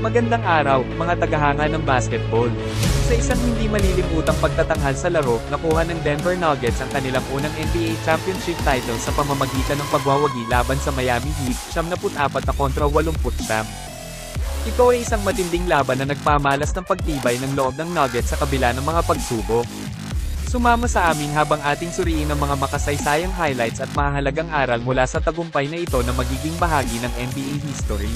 Magandang araw, mga tagahanga ng basketball. Sa isang hindi malilimutang pagtatanghal sa laro, nakuha ng Denver Nuggets ang kanilang unang NBA championship title sa pamamagitan ng pagwawagi laban sa Miami Heat, 74 na kontra 80 Ito ay isang matinding laban na nagpamalas ng pagtibay ng loob ng Nuggets sa kabila ng mga pagsubok. Sumama sa amin habang ating suriin ang mga makasaysayang highlights at mahalagang aral mula sa tagumpay na ito na magiging bahagi ng NBA history.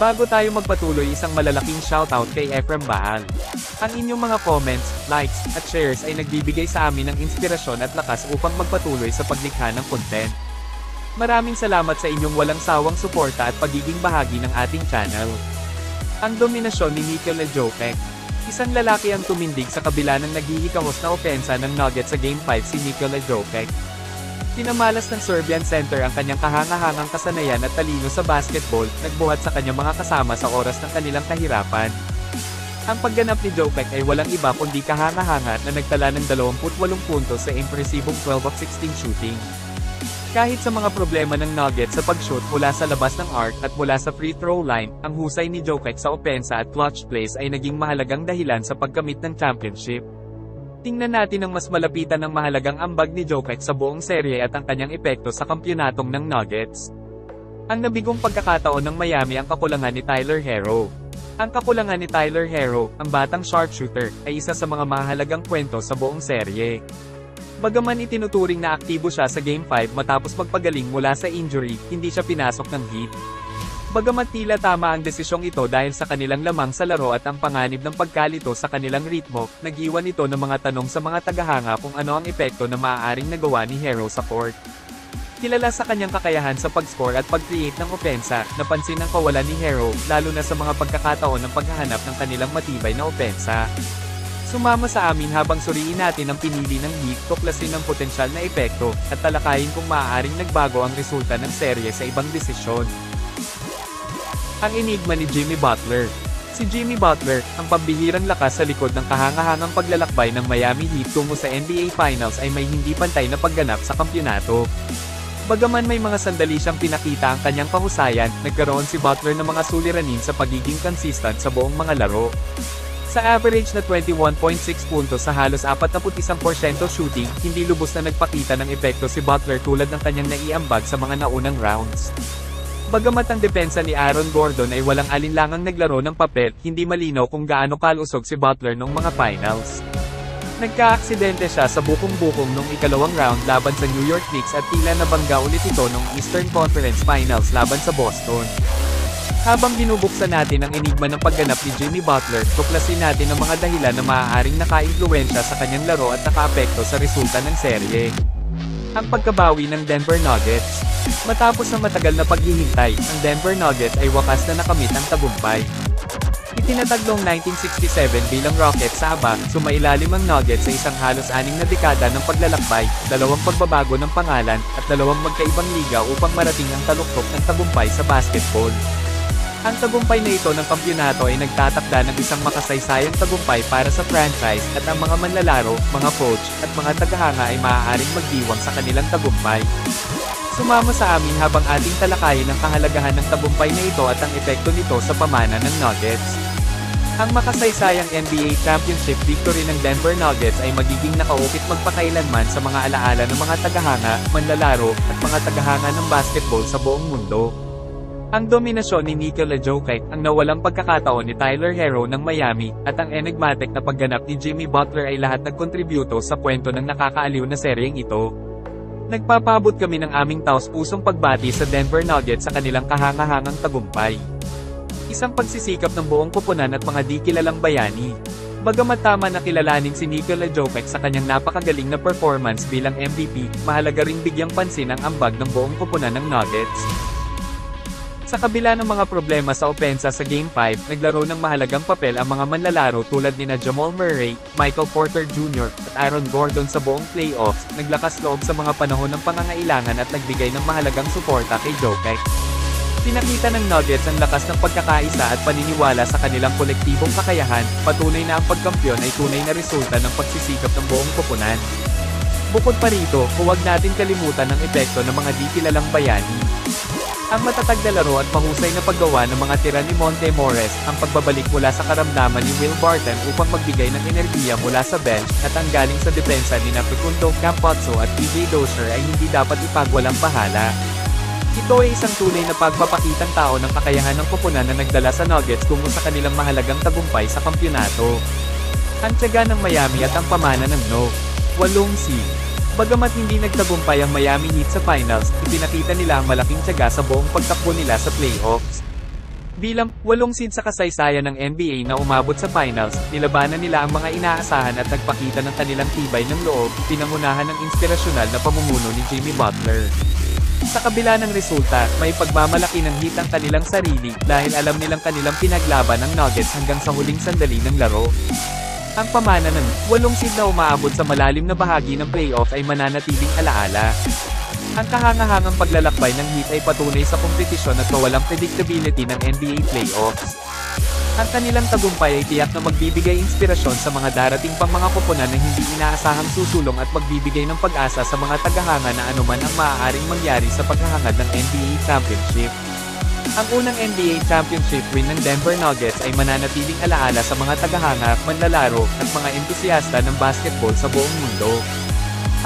Bago tayo magpatuloy isang malalaking shoutout kay Efrem Baal. Ang inyong mga comments, likes, at shares ay nagbibigay sa amin ng inspirasyon at lakas upang magpatuloy sa paglikha ng content. Maraming salamat sa inyong walang sawang suporta at pagiging bahagi ng ating channel. Ang dominasyon ni Nikola Jokic. Isang lalaki ang tumindig sa kabila ng naghihikahos na opensa ng Nuggets sa Game 5 si Nikola Jokic. Pinamalas ng Serbian center ang kanyang kahangahangang kasanayan at talino sa basketball, nagbuhat sa kanyang mga kasama sa oras ng kanilang kahirapan. Ang pagganap ni Jokic ay walang iba kundi kahanga-hanga na nagtala ng 28 puntos sa impresibong 12 of 16 shooting. Kahit sa mga problema ng Nuggets sa pag-shoot mula sa labas ng arc at mula sa free throw line, ang husay ni Jokic sa opensa at clutch plays ay naging mahalagang dahilan sa pagkamit ng championship. Tingnan natin ang mas malapitan ng mahalagang ambag ni Jokic sa buong serye at ang kanyang epekto sa kampyonatong ng Nuggets. Ang nabigong pagkakataon ng Miami ang kakulangan ni Tyler Hero. Ang kakulangan ni Tyler Hero, ang batang sharpshooter, ay isa sa mga mahalagang kwento sa buong serye. Bagaman itinuturing na aktibo siya sa Game 5 matapos magpagaling mula sa injury, hindi siya pinasok ng Heat. Bagamat tila tama ang desisyong ito dahil sa kanilang lamang sa laro at ang panganib ng pagkalito sa kanilang ritmo, nag-iwan ito ng mga tanong sa mga tagahanga kung ano ang epekto na maaaring nagawa ni Hero sa court. Kilala sa kanyang kakayahan sa pag-score at pag-create ng opensa, napansin ang kawalan ni Hero, lalo na sa mga pagkakataon ng paghahanap ng kanilang matibay na opensa. Sumama sa amin habang suriin natin ang pinili ng Heat, tuklasin ng potensyal na epekto, at talakayin kung maaaring nagbago ang resulta ng serye sa ibang desisyon. Ang enigma ni Jimmy Butler. Si Jimmy Butler, ang pambihirang lakas sa likod ng kahangahangang paglalakbay ng Miami Heat tungo sa NBA Finals ay may hindi pantay na pagganap sa kampyonato. Bagaman may mga sandali siyang pinakita ang kanyang kahusayan, nagkaroon si Butler ng mga suliranin sa pagiging consistent sa buong mga laro. Sa average na 21.6 puntos sa halos 41% shooting, hindi lubos na nagpakita ng epekto si Butler tulad ng kanyang naiambag sa mga naunang rounds. Bagamat ang depensa ni Aaron Gordon ay walang alinlangang naglaro ng papel, hindi malinaw kung gaano kalusog si Butler nung mga finals. Nagka-aksidente siya sa bukong-bukong nung ikalawang round laban sa New York Knicks at tila nabangga ulit ito nung Eastern Conference Finals laban sa Boston. Habang binubuksan natin ang enigma ng pagganap ni Jimmy Butler, tuklasin natin ang mga dahilan na maaaring naka-impluensya sa kanyang laro at naka-apekto sa resulta ng serye. Ang pagkabawi ng Denver Nuggets. Matapos ang matagal na paghihintay, ang Denver Nuggets ay wakas na nakamit ang tagumpay. Itinataglong 1967 bilang Rockets sa aba, sumailalim ang Nuggets sa isang halos aning na dekada ng paglalakbay, dalawang pagbabago ng pangalan, at dalawang magkaibang liga upang marating ang taluktok ng tagumpay sa basketball. Ang tagumpay na ito ng kampyonato ay nagtatakda ng isang makasaysayang tagumpay para sa franchise at ang mga manlalaro, mga coach, at mga tagahanga ay maaaring magdiwang sa kanilang tagumpay. Sumama sa amin habang ating talakayin ang kahalagahan ng tagumpay na ito at ang epekto nito sa pamana ng Nuggets. Ang makasaysayang NBA Championship victory ng Denver Nuggets ay magiging nakaukit magpakailanman sa mga alaala ng mga tagahanga, manlalaro, at mga tagahanga ng basketball sa buong mundo. Ang dominasyon ni Nikola Jokic, ang nawalang pagkakataon ni Tyler Hero ng Miami, at ang enigmatic na pagganap ni Jimmy Butler ay lahat nagkontributo sa kwento ng nakakaaliw na seryeng ito. Nagpapabot kami ng aming taos-pusong pagbati sa Denver Nuggets sa kanilang kahangahangang tagumpay. Isang pagsisikap ng buong koponan at mga di kilalang bayani. Bagamat tama na kilalanin si Nikola Jokic sa kanyang napakagaling na performance bilang MVP, mahalaga ring bigyang pansin ang ambag ng buong koponan ng Nuggets. Sa kabila ng mga problema sa opensa sa Game 5, naglaro ng mahalagang papel ang mga manlalaro tulad ni na Jamal Murray, Michael Porter Jr., at Aaron Gordon sa buong playoffs, naglakas loob sa mga panahon ng pangangailangan at nagbigay ng mahalagang suporta kay Jokic. Pinakita ng Nuggets ang lakas ng pagkakaisa at paniniwala sa kanilang kolektibong kakayahan, patunay na ang pagkampiyon ay tunay na resulta ng pagsisikap ng buong koponan. Bukod pa rito, huwag natin kalimutan ang epekto ng mga di kilalang bayani. Ang matatag na laro at mahusay na paggawa ng mga tira ni Monte Morris, ang pagbabalik mula sa karamdaman ni Will Barton upang magbigay ng enerhiya mula sa bench, at ang galing sa depensa ni Facundo Campazzo at PJ Dozier ay hindi dapat ipagwalang bahala. Ito ay isang tunay na pagpapakitang tao ng kakayahan ng koponan na nagdala sa Nuggets tungo sa kanilang mahalagang tagumpay sa kampyonato. Ang tiyaga ng Miami at ang pamana ng No. Walong seed. Bagamat hindi nagtagumpay ang Miami Heat sa finals, ipinakita nila ang malaking tiyaga sa buong pagtakbo nila sa playoffs. Bilang walong seed sa kasaysayan ng NBA na umabot sa finals, nilabanan nila ang mga inaasahan at nagpakita ng kanilang tibay ng loob, pinangunahan ng inspirasyonal na pamumuno ni Jimmy Butler. Sa kabila ng resulta, may pagmamalaki ng Heat ang kanilang sarili dahil alam nilang kanilang pinaglaban ng Nuggets hanggang sa huling sandali ng laro. Ang pamana ng walong seed na umaabot sa malalim na bahagi ng playoff ay mananatiling alaala. Ang kahangahangang paglalakbay ng Heat ay patunay sa kompetisyon at kawalang predictability ng NBA playoffs. Ang kanilang tagumpay ay tiyak na magbibigay inspirasyon sa mga darating pang mga koponan na hindi inaasahang susulong at magbibigay ng pag-asa sa mga tagahanga na anuman ang maaaring mangyari sa paghahangad ng NBA Championship. Ang unang NBA Championship win ng Denver Nuggets ay mananatiling alaala sa mga tagahanga, manlalaro, at mga entusiasta ng basketball sa buong mundo.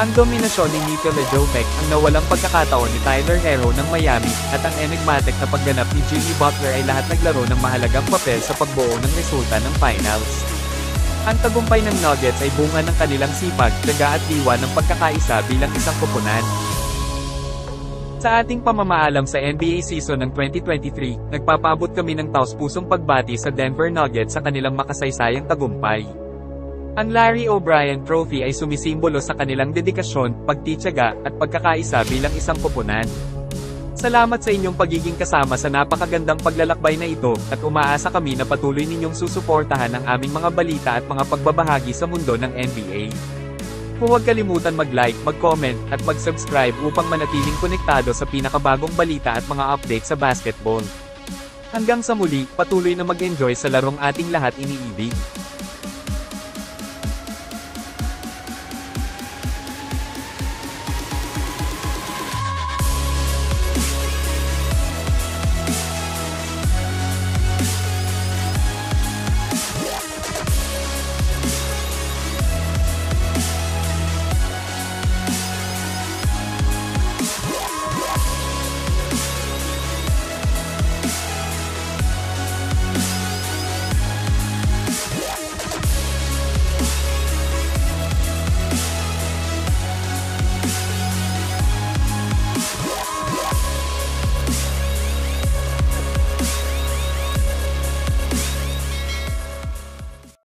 Ang dominasyon ni Nikola Jokic, ang nawalang pagkakataon ni Tyler Hero ng Miami, at ang enigmatic na pagganap ni Jimmy Butler ay lahat naglaro ng mahalagang papel sa pagbuo ng resulta ng finals. Ang tagumpay ng Nuggets ay bunga ng kanilang sipag, tiyaga at diwa ng pagkakaisa bilang isang koponan. Sa ating pamamaalam sa NBA season ng 2023, nagpapaabot kami ng taos-pusong pagbati sa Denver Nuggets sa kanilang makasaysayang tagumpay. Ang Larry O'Brien Trophy ay sumisimbolo sa kanilang dedikasyon, pagtityaga, at pagkakaisa bilang isang koponan. Salamat sa inyong pagiging kasama sa napakagandang paglalakbay na ito, at umaasa kami na patuloy ninyong susuportahan ang aming mga balita at mga pagbabahagi sa mundo ng NBA. Huwag kalimutan mag-like, mag-comment, at mag-subscribe upang manatiling konektado sa pinakabagong balita at mga update sa basketball. Hanggang sa muli, patuloy na mag-enjoy sa larong ating lahat iniibig.